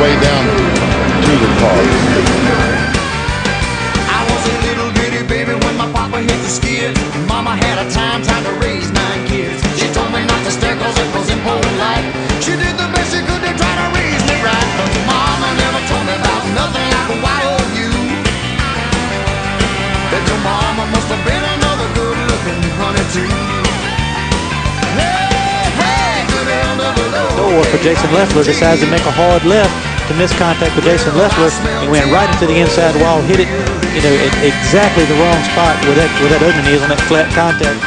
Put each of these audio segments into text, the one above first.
way down to the car. I was a little bitty baby when my papa hit the skid. Mama had a time to raise nine kids. She told me not to stare cause it double for Jason Leffler decides to make a hard left to miss contact with Jason Leffler and went right into the inside wall, hit it, you know, at exactly the wrong spot where that where that opening is on that flat contact.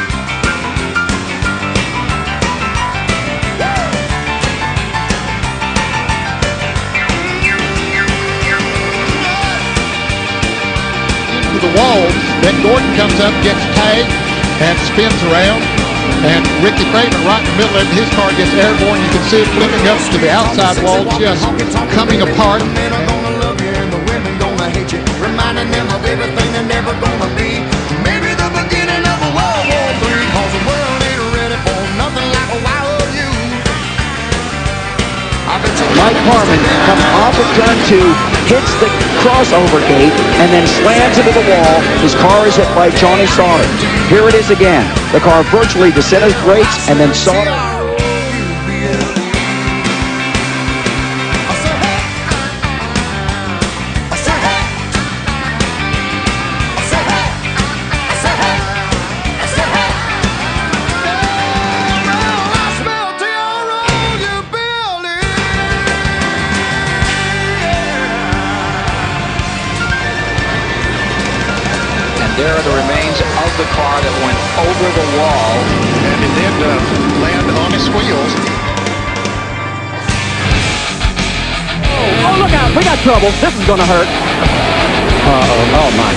To the wall, then Gordon comes up, gets tagged, and spins around. And Ricky Craven right in the middle of his car gets airborne. You can see it flipping up to the outside wall, just coming apart. Mike Harmon comes off of turn two, hits the crossover gate, and then slams into the wall. His car is hit by Johnny Sauter. Here it is again. The car virtually disintegrates, and then Sauter. And there are the remains of the car that went over the wall. And it did uh, land on his wheels. Oh, look out. We got trouble. This is going to hurt. Uh-oh. Oh, my.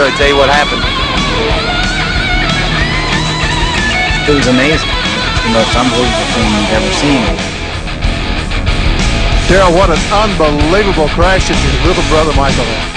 Really tell you what happened. It was amazing. You The most unbelievable thing you've ever seen. Darrell, what an unbelievable crash that your little brother Michael had.